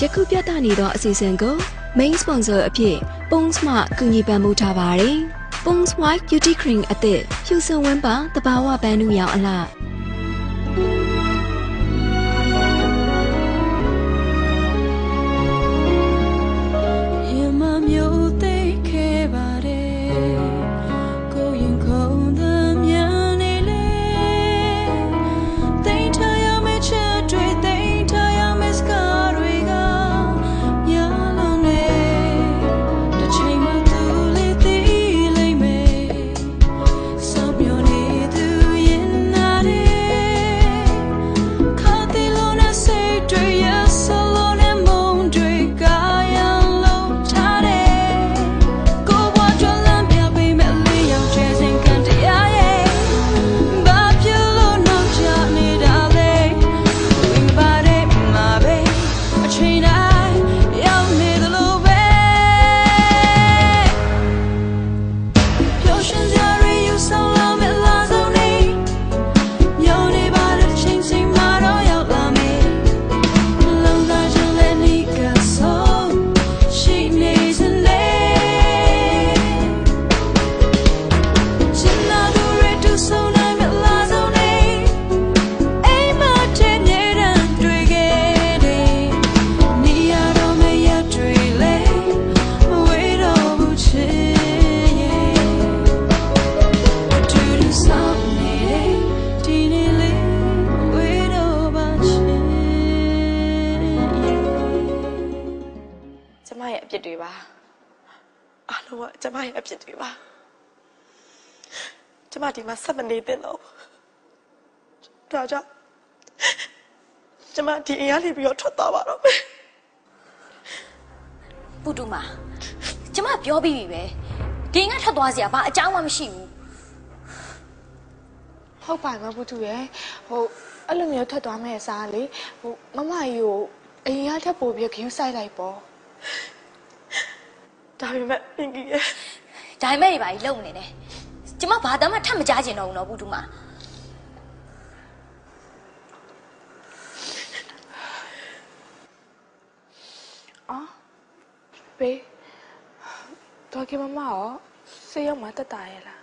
ယခုပြသနေသောအစီအစဉ်ကို main sponsor အဖြစ် Pons မှကူညီပံ့ပိုးထားပါတယ်။ Pons White Beauty Cream အသစ်ဖြူစင်ဝန်းပါတဘာဝပန်းနုရောင်အလှ ကကျမရဲ့အပြစ်တွေပါကျမဒီမှာဆက်မနေသင့်တော့ဘူးဒါကြောင့်ကျမဒီအိမ်ကနေပြီးတော့ထွက်သွားပါတော့မယ်ပူတူမကျမပြောပြီးပြီပဲဒီငါထွက်သွားစရာဘာအကြောင်းမှမရှိဘူးဟုတ်ပါမဘူးသူရဲ့ဟိုအဲ့လိုမျိုးထွက်သွားမဲ့အစားလေဟိုမမကြီးကိုအရင်ကထပ်ပို့ပြီးခရူးဆိုင်လိုက်ပေါ့ ဒါပေမဲ့ပင်ကြီးရဲ့ဒါပေမဲ့ဒီဘာကြီးလုံနေတယ်ကျမဘာသာမှထပ်မကြားကျင်တော့ဘူးနော်ပူတူမအော်ဘေးတော်ကမမရောဆေးရောက်မှတက်တာရဲ့လား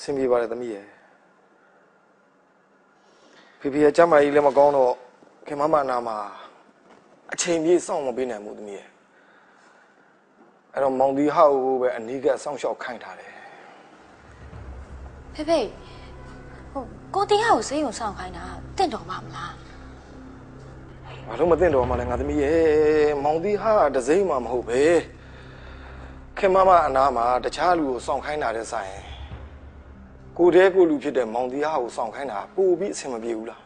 ဆင်ပြေပါတယ်သမီးရဲ့ဖေဖေကကျမ်းမာကြီးလည်းမကောင်းတော့ခင်မမနာမှာ အချိန်ပြေးစောင့်မပေးနိုင်ဘူးသမီးရဲ့အဲ့တော့မောင်ဒီဟောက်ကိုပဲအနီးကပ်စောင့်ရှောက်ခိုင်းထားတယ်ဖေဖေဟိုကိုတရားကိုစေးုံဆောင်ခိုင်းတာတင့်တော်ပါမလားဘာလို့မသိတော့မှလဲငါသမီးရဲ့မောင်ဒီဟာကတစ်စိမ့်မှမဟုတ်ပဲခင်မမအနာမှာတခြားလူကိုစောင့်ခိုင်းတာတဲ့ဆိုင်ကိုယ်တည်းကိုလူဖြစ်တဲ့မောင်ဒီဟာကိုစောင့်ခိုင်းတာပို့ပြီးအဆင်မပြေဘူးလား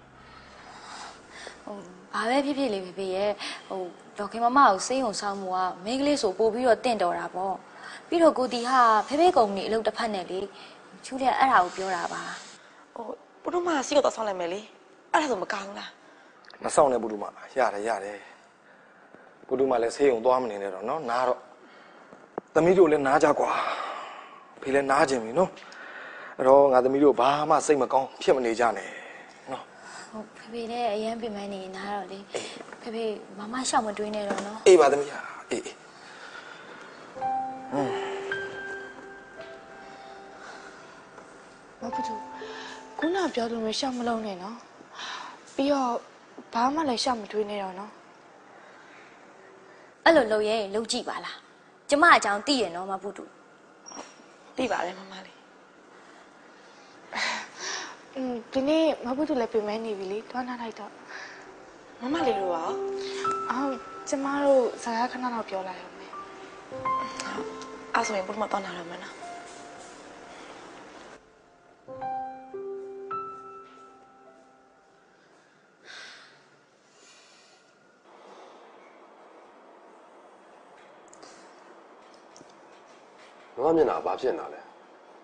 ဟို ဘာပဲဖြစ်ဖြစ်လေဖေဖေရဲ့ဟိုဒေါခင်မမကိုစေးုံဆောင်မှုကမိန်းကလေးဆိုပို့ပြီးတော့တင့်တော်တာပေါ့ပြီးတော့ကိုတီဟာဖေဖေကုမ္ပဏီအလုပ်တစ်ဖက်နဲ့လေချူလေးကအဲ့ဒါကိုပြောတာပါဟိုဘုတို့မစီကိုတော့ဆောင်းလိုက်မယ်လေအဲ့ဒါဆိုမကောင်းဘူးလားမဆောင်နဲ့ဘုဒ္ဓမရတယ်ရတယ်ဘုဒ္ဓမလည်းဆေးရုံသွားမနေနဲ့တော့နော်နားတော့သမီးတို့လည်းနားကြကွာဖေလည်းနားခြင်းပြီနော်အဲ့တော့ငါသမီးတို့ဘာမှစိတ်မကောင်းဖြစ်မနေကြနဲ့နော် ဟုတ်ဖေဖေလည်းအရင်ပြင်မနေနားတော့လေဖေဖေမမရှောက်မတွေးနဲ့တော့နော်အေးပါသမီးဟာအေးအေးမဘူးသူခုနပြောသူမျိုးရှောက်မလုံးနဲ့နော်ပြီးတော့ဘာမှလည်းရှောက်မတွေးနဲ့တော့နော်အဲ့လိုလုပ်ရဲလုပ်ကြည့်ပါလားကျမအကြောင်းသိရနော်မဘူးတူသိပါတယ်မမလေး อืม ဒီနေ့မဘူးသူလည်းပြင်မဲနေပြီလေတွားနာလိုက်တော့မမလေးတို့ရောအော်ကျမတို့စကားခဏတော့ပြောလိုက်အောင်မယ်အဲ့ဆိုရင်ဘုတို့မတော့နာတော့မယ်နော်မမမျက်နှာဘာဖြစ်နေတာလဲ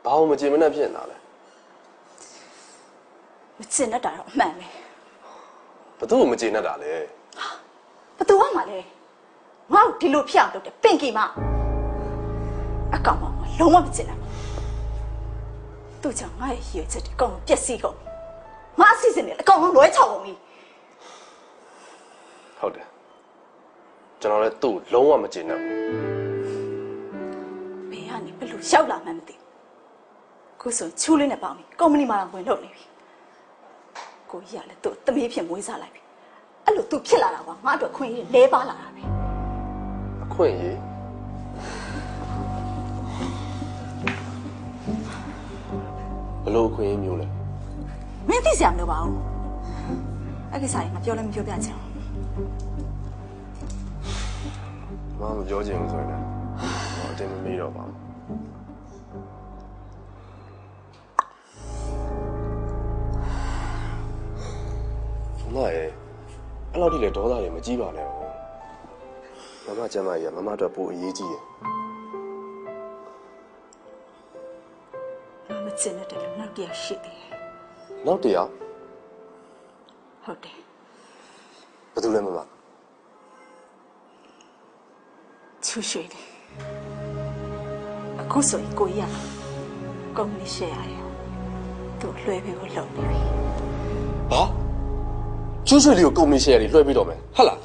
ဘာလို့မကြင်မနဲ့ဖြစ်နေတာလဲ မစင်တတ်တာတော့အမှန်ပဲဘသူ့ကိုမကြင်တတ်တာလဲဘသူကမှလဲငါ့ကိုဒီလိုဖြစ်အောင်လုပ်တယ်ပင်ကီမအကောင်မလုံးဝမစင်တာသူ့ကြောင့်ငါရဲ့ရည်ရွယ်ချက်ဒီကောင်ပျက်စီးကုန်ငါအစီအစဉ်တွေအကောင်လုံးလွဲချော်ကုန်ပြီဟုတ်တယ်ကျွန်တော်လည်းသူ့ကိုလုံးဝမကျေနပ်ဘူးဘယ်ကနေဘယ်လိုရောက်လာမှန်းမသိဘူးခုဆိုချူးလေးနဲ့ပေါင်းပြီးကုမ္ပဏီမှာတော့ဝင်လုပ်နေပြီ ကိုကြီးကလည်းသူ့သမီးဖြစ်မွေးစားလိုက်ပြီအဲ့လိုသူဖြစ်လာတာကငါ့အတွက်ခွင့်ရလဲပါလာတာပဲအခွင့်အရေးဘလို့အခွင့်အရေးမျိုးလဲမင်းသိစရာမလိုပါဘူးအဲ့ဒီဆိုင်မပြောလည်းမပြောပြချင်ဘူးမမပြောချင်ဘူးဆိုရင်လည်းဟောအတင်းမမေးတော့ပါဘူး မမရဲ့အဲ့လောက်ထိလည်းဒေါသတွေမကြီးပါနဲ့ဟောမမကျမ်းမကြီးကမမအတွက်ပိုအရေးကြီးတယ်ငါမချင်တဲ့တယ်လို့နောက်တစ်ယောက်ရှိသေးတယ်နောက်တစ်ယောက်ဟုတ်တယ်ဘယ်သူလဲမမချူရွှေတယ်အခုဆိုရင်ကိုကြီးကကုမ္ပဏီရှယ်ရတယ်သူလွှဲပေးဖို့လုပ်နေပြီဟာ ကျွတ်ရွှေလေးကိုကုမ္ပဏီရှယ်ယာတွေလွှဲပေးတော့မယ်ဟုတ်လား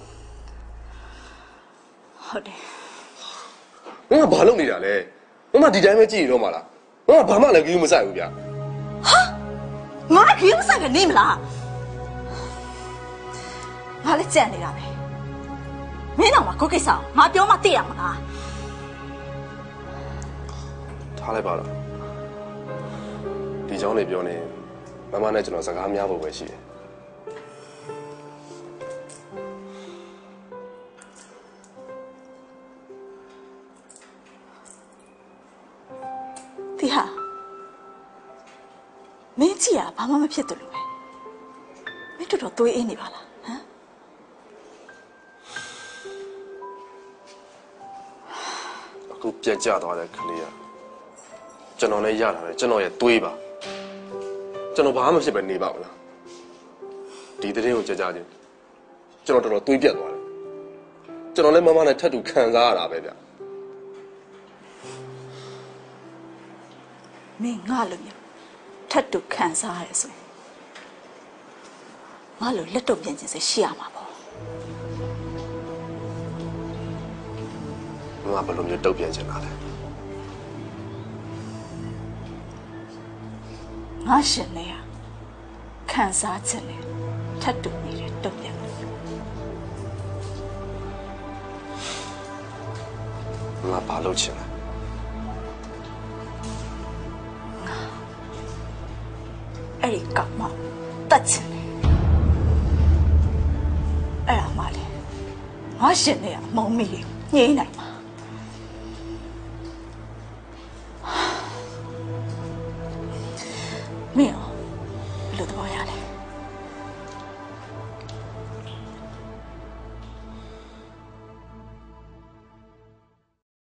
ဟုတ်တယ် မင်းကဘာလုပ်နေတာလဲမမဒီတိုင်းပဲကြည့်နေတော့မှာလားမမဘာမှလည်းကြီးမဆိုင်ဘူးဗျာ ငါခရီးမဆိုင်ကနေမလားငါလည်းကြံနေတာပဲမင်းတော့မကိုကိစ္စအောင်ငါပြောမှသိရမှာလား ထားလိုက်ပါတော့ဒီเจ้าနေပြောနေမမနဲ့ကျွန်တော်စကားများဖို့ပဲရှိတယ် ဒီဟာမင်းကြည့်ရဘာမှမဖြစ်တယ်လို့ပဲမင်းတော်တော်သွေးအေးနေပါလားဟမ်အခုပြန်ကြသွားတဲ့ကလေးကကျွန်တော်လည်းရလာတယ်ကျွန်တော်ရဲ့သွေးပါကျွန်တော်ဘာမှဖြစ်ပဲနေပါမလားဒီတဲ့ရင်ကိုကြကြချင်းကျွန်တော်တော်တော်သွေးပြတ်သွားတယ်ကျွန်တော်လည်းမမနဲ့ထပ်တူခံစားရတာပဲဗျ မင်းငါလိုမျိုးထပ်တူခံစားရတယ်ဆိုရင်ငါလိုလက်တော့ပြန်ခြင်းစရှိရမှာပေါ့မမဘယ်လိုမျိုးတုတ်ပြန်ချင်တာလဲငါရှင်နေရခံစားခြင်းနဲ့ထပ်တူနေတဲ့တုံ့ပြန်မှုမမဘာလုပ်ချင်လဲ အဲ့ဒီကောင်မတတ်ခြင်းနဲ့အဲ့ဒါမှလေငါရှင်နေရမုံမိတွေညှိနိုင်မှာ